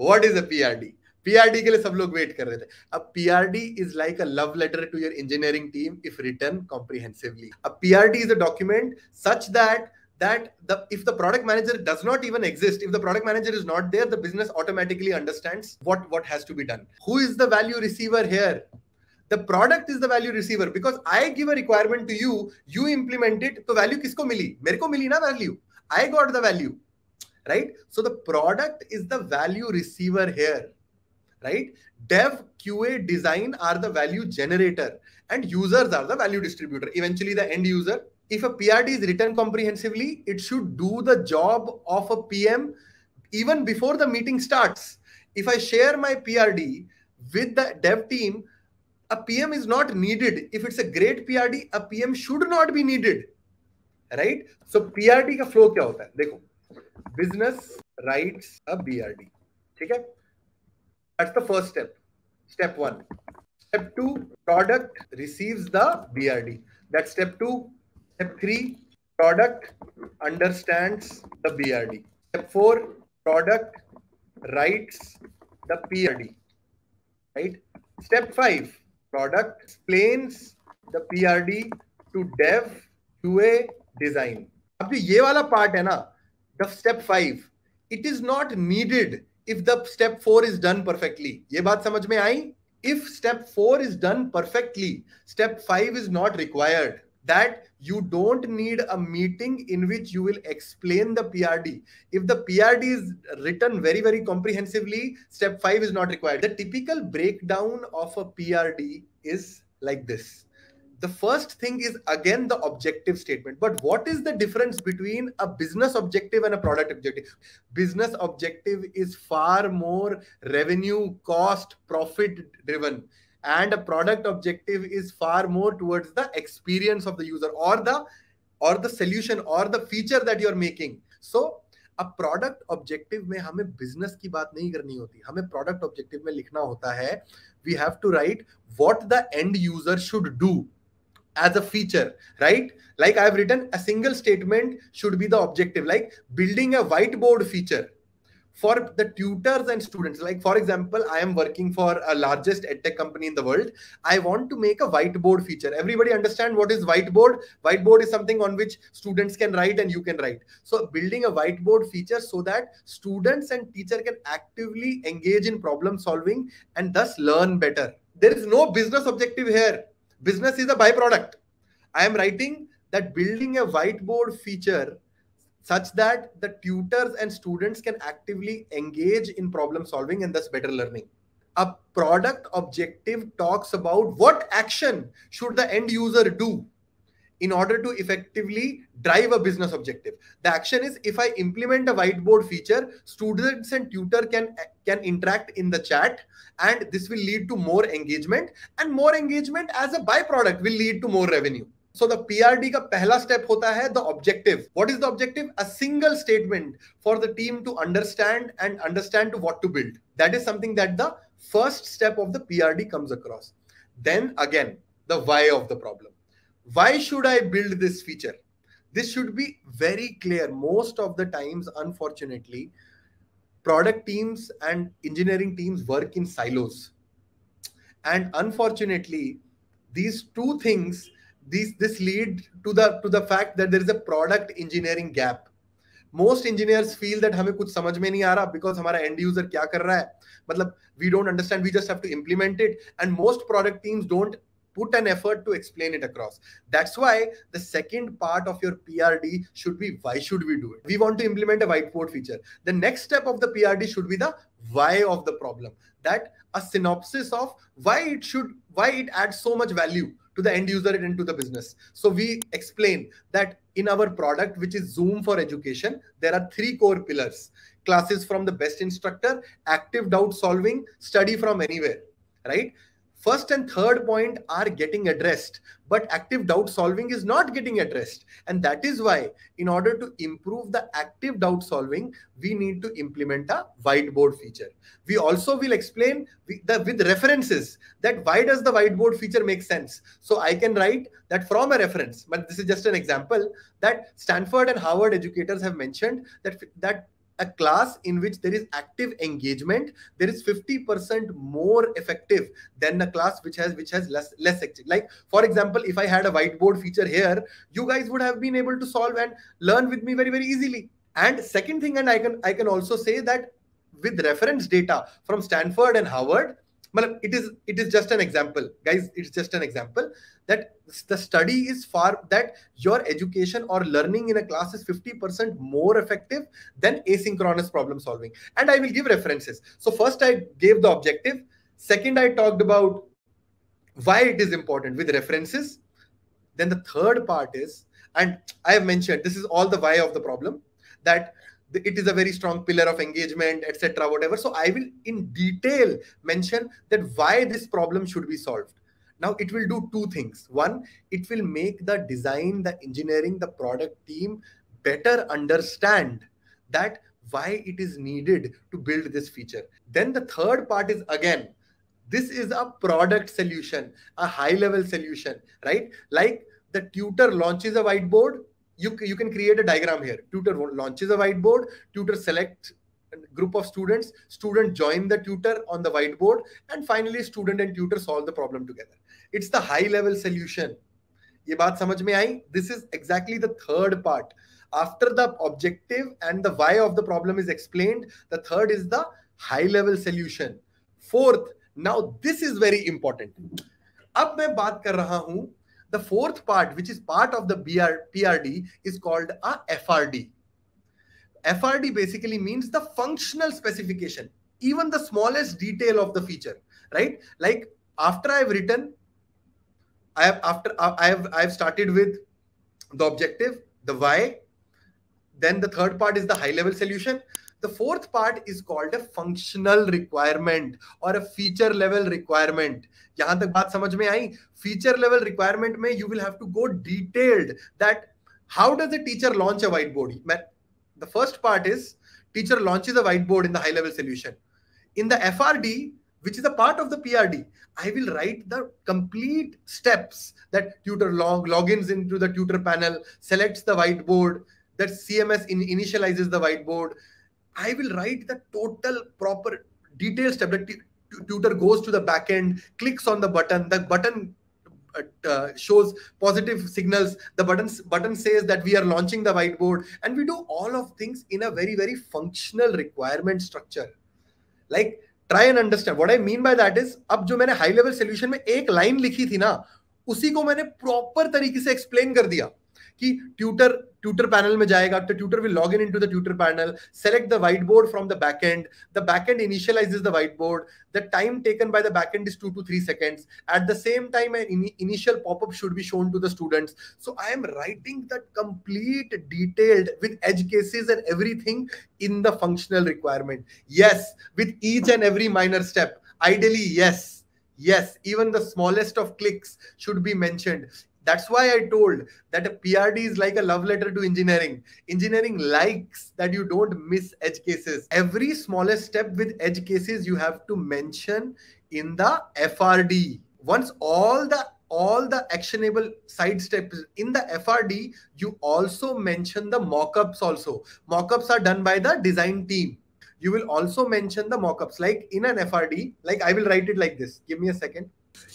what is a PRD? PRD के लिए सब लोग वेट कर रहे थे अब PRD is like a love letter to your engineering team if written comprehensively. A PRD is a document such that that the if the product manager does not even exist if the product manager is not there the business automatically understands what what has to be done who is the value receiver here the product is the value receiver because i give a requirement to you you implement it तो value किसको मिली मेरे को मिली ना value i got the value right? So the product is the value receiver here, right? Dev, QA, design are the value generator and users are the value distributor. Eventually the end user. If a PRD is written comprehensively, it should do the job of a PM even before the meeting starts. If I share my PRD with the dev team, a PM is not needed. If it's a great PRD, a PM should not be needed. Right? So PRD flow. Flow क्या होता है देखो business write a B R D ठीक है? That's the first step step one step two product receive the B R D that step two step three product understand the B R D step four product write the P R D right step five product explain the P R D to dev to a design अब जो ये वाला part है ना the step five it is not needed if the step four is done perfectly ये बात समझ में आई if step 4 is done perfectly step 5 is not required that you don't need a meeting in which you will explain the PRD. If the PRD is written very, very comprehensively, step five is not required. The typical breakdown of a PRD is like this. The first thing is again the objective statement. But what is the difference between a business objective and a product objective? Business objective is far more revenue, cost, profit driven and a product objective is far more towards the experience of the user or the or the solution or the feature that you're making so a product objective में हमें business की बात नहीं करनी होती हमें product objective में लिखना होता है we have to write what the end user should do as a feature right? Like i've written a single statement should be the objective. Like building a whiteboard feature for the tutors and students. Like for example i am working for a largest edtech company in the world. I want to make a whiteboard feature. Everybody understand what is whiteboard? Whiteboard is something on which students can write and you can write. So building a whiteboard feature so that students and teacher can actively engage in problem solving and thus learn better. There is no business objective here business is a byproduct i am writing that building a whiteboard feature such that the tutors and students can actively engage in problem solving and thus better learning. A product objective talks about what action should the end user do in order to effectively drive a business objective. The action is if I implement a whiteboard feature, students and tutor can, can interact in the chat and this will lead to more engagement and more engagement as a byproduct will lead to more revenue. So the PRD का पहला step होता है the objective. What is the objective? A single statement for the team to understand and understand to what to build. That is something that the first step of the PRD comes across. Then again, the why of the problem. Why should I build this feature? This should be very clear. Most of the times, unfortunately, product teams and engineering teams work in silos. And unfortunately, these two things these this lead to the to the fact that there is a product engineering gap most engineers feel that हमें कुछ समझ में नहीं आ रहा because हमारा end user क्या कर रहा है मतलब we don't understand we just have to implement it and most product teams don't put an effort to explain it across that's why the second part of your prd should be why should we do it we want to implement a whiteboard feature the next step of the prd should be the why of the problem that a synopsis of why it should why it adds so much value to the end user and to the business. So we explain that in our product, which is Zoom for Education, there are three core pillars. Classes from the best instructor, active doubt solving, study from anywhere, right? First and third point are getting addressed but active doubt solving is not getting addressed. And that is why in order to improve the active doubt solving we need to implement a whiteboard feature. We also will explain the, with references that why does the whiteboard feature make sense. So i can write that from a reference but this is just an example that stanford and harvard educators have mentioned that that a class in which there is active engagement there is 50% more effective than a class which has which has less less active. Like for example if i had a whiteboard feature here you guys would have been able to solve and learn with me very very easily. And second thing and i can i can also say that with reference data from stanford and harvard it is it is just an example. Guys it's just an example that the study is far that your education or learning in a class is 50% more effective than asynchronous problem solving. And i will give references. So first i gave the objective. Second i talked about why it is important with references. Then the third part is and i have mentioned this is all the why of the problem that it is a very strong pillar of engagement etc whatever. So i will in detail mention that why this problem should be solved. Now it will do two things. One it will make the design the engineering the product team better understand that why it is needed to build this feature. Then the third part is again this is a product solution a high level solution right? Like the tutor launches a whiteboard you, you can create a diagram here. Tutor launches a whiteboard, tutor selects group of students, student join the tutor on the whiteboard, and finally student and tutor solve the problem together. It's the high level solution. ये बात समझ में आई? This is exactly the third part. After the objective and the why of the problem is explained, the third is the high level solution. Fourth, now this is very important. अब मैं बात कर रहा हूं the fourth part, which is part of the BR, PRD, is called a FRD. FRD basically means the functional specification, even the smallest detail of the feature, right? Like after I've written, I have after uh, I have I've started with the objective, the why, then the third part is the high level solution. The fourth part is called a functional requirement or a feature level requirement. यहां तक बात समझ में आई feature level requirement में you will have to go detailed that how does a teacher launch a whiteboard? The first part is teacher launches a whiteboard in the high level solution. In the FRD, which is a part of the PRD, I will write the complete steps that tutor log logins into the tutor panel, selects the whiteboard, that CMS in, initializes the whiteboard, I will write the total proper detailed step. The tutor goes to the backend, clicks on the button. The button uh, uh, shows positive signals. The button button says that we are launching the whiteboard, and we do all of things in a very very functional requirement structure. Like try and understand what I mean by that is अब जो मैंने high level solution में एक line लिखी थी ना उसी को मैंने proper तरीके से explain कर दिया कि ट्यूटर ट्यूटर पैनल में जाएगा तो tutor will log in to the tutor panel select the white board from the back end the back end initialises the white board the time taken by the back end is two to three seconds at the same time initial popup should be shown to the students so I am writing that complete detailed with edge cases and everything in the functional requirement yes with each and every minor step ideally yes Yes, even the smallest of clicks should be mentioned. That's why I told that a PRD is like a love letter to engineering. Engineering likes that you don't miss edge cases. Every smallest step with edge cases you have to mention in the FRD. Once all the all the actionable side steps in the FRD, you also mention the mockups also. Mockups are done by the design team. You will also mention the mockups like in an FRD, like I will write it like this. Give me a second.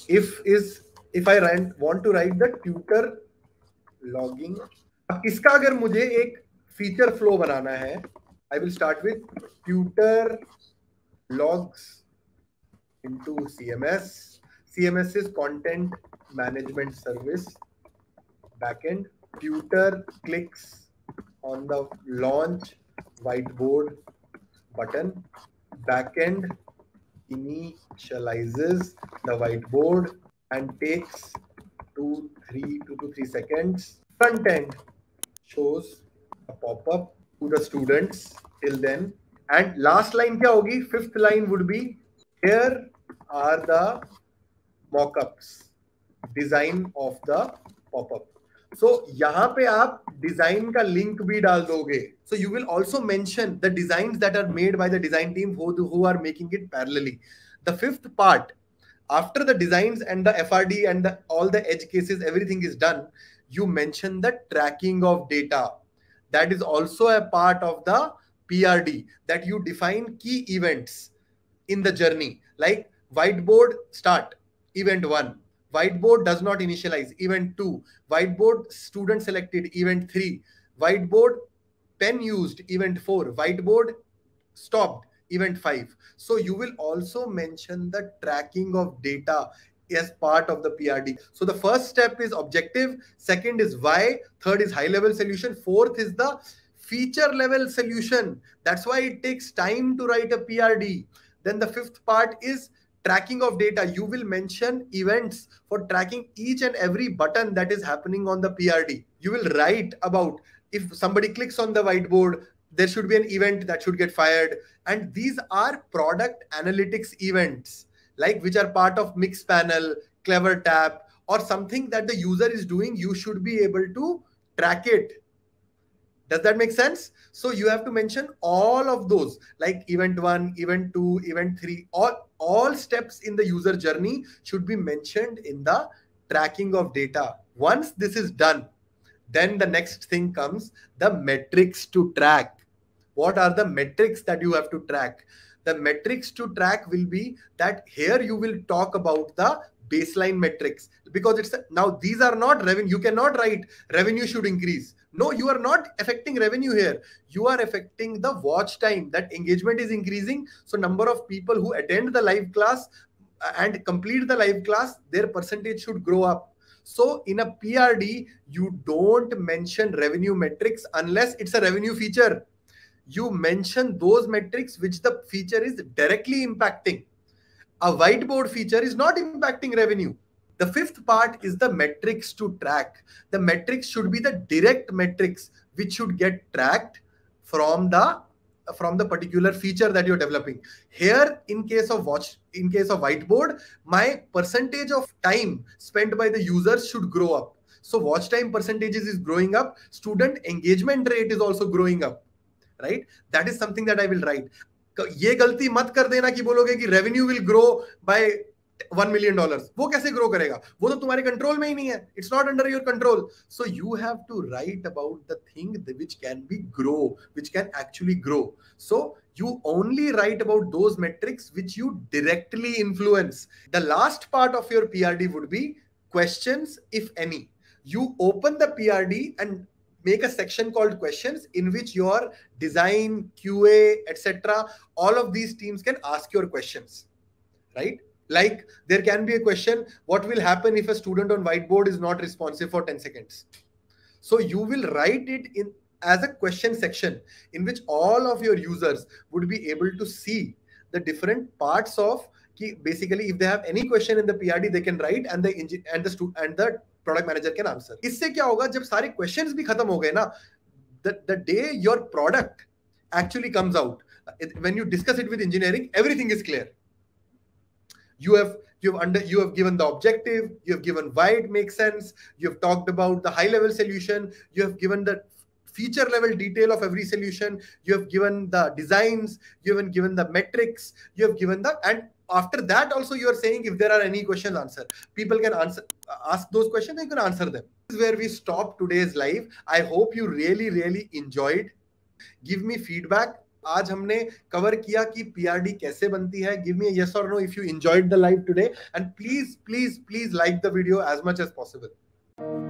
If is if I want to write the tutor logging अब इसका अगर मुझे एक feature flow बनाना है I will start with tutor logs into CMS CMS is content management service backend tutor clicks on the on the launch whiteboard button. Backend initializes the whiteboard. and takes two, three, two to three seconds. Front end shows a pop-up to the students till then. And last line kya hogi? Fifth line would be here are the mock-ups, design of the pop-up. So यहाँ पे आप design का link भी डाल दोगे. So you will also mention the designs that are made by the design team who, who are making it parallelly. The fifth part after the designs and the FRD and the, all the edge cases, everything is done, you mention the tracking of data. That is also a part of the PRD that you define key events in the journey, like whiteboard start, event one, whiteboard does not initialize, event two, whiteboard student selected, event three, whiteboard pen used, event four, whiteboard stopped, event five. So you will also mention the tracking of data as part of the PRD. So the first step is objective, second is why, third is high level solution, fourth is the feature level solution. That's why it takes time to write a PRD. Then the fifth part is tracking of data. You will mention events for tracking each and every button that is happening on the PRD. You will write about if somebody clicks on the whiteboard, there should be an event that should get fired. And these are product analytics events like which are part of Mixpanel, CleverTap, or something that the user is doing, you should be able to track it. Does that make sense? So you have to mention all of those, like event one, event two, event three, all, all steps in the user journey should be mentioned in the tracking of data. Once this is done, then the next thing comes the metrics to track. What are the metrics that you have to track? the metrics to track will be that here you will talk about the baseline metrics because it's now these are not revenue you cannot write revenue should increase. No you are not affecting revenue here. You are affecting the watch time that engagement is increasing. So number of people who attend the live class and complete the live class their percentage should grow up. So in a prd you don't mention revenue metrics unless it's a revenue feature you mention those metrics which the feature is directly impacting. A whiteboard feature is not impacting revenue. The fifth part is the metrics to track. The metrics should be the direct metrics which should get tracked from the from the particular feature that you're developing. Here, in case of watch, in case of whiteboard, my percentage of time spent by the users should grow up. So watch time percentages is growing up. Student engagement rate is also growing up right that is something that I will write ये गलती मत कर देना कि बोलोगे कि revenue will grow by one million dollar वो कैसे ग्रो करेगा वो तो तुम्हारे कंट्रोल में ही नहीं है it's not under your control so you have to write about the thing which can be grow which can actually grow so you only write about those metrics which you directly influence. The last part of your PRD would be questions, if any. You open the PRD and make a section called questions in which your design qa etc all of these teams can ask your questions right? Like there can be a question what will happen if a student on whiteboard is not responsive for 10 seconds? So you will write it in as a question section in which all of your users would be able to see the different parts of basically if they have any question in the prd they can write and the and the and the product manager can answer इससे क्या होगा जब सारे questions भी खत्म हो गए ना the day your product actually comes out when you discuss it with engineering everything is clear you have you have under you have given the objective you have given why it makes sense you have talked about the high level solution you have given the feature level detail of every solution you have given the designs you have given the metrics you have given the and after that also you are saying if there are any questions answer people can answer ask those questions and you can answer them this is where we stop today's live i hope you really really enjoyed give me feedback आज हमने cover किया कि PRD कैसे बनती है give me yes और no if you enjoyed the live today and please please please like the video as much as possible